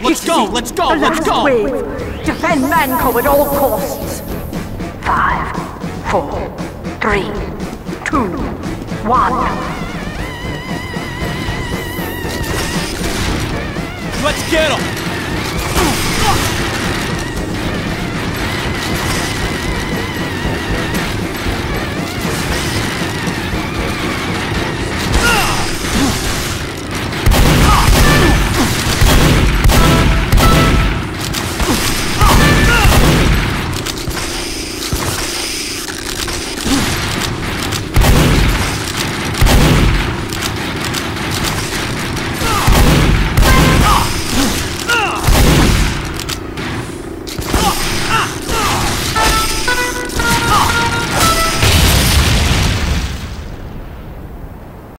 Let's go, let's go, let's last go! Wave. Defend Mann Co. at all costs. Five, four, three, two, one. Let's get him!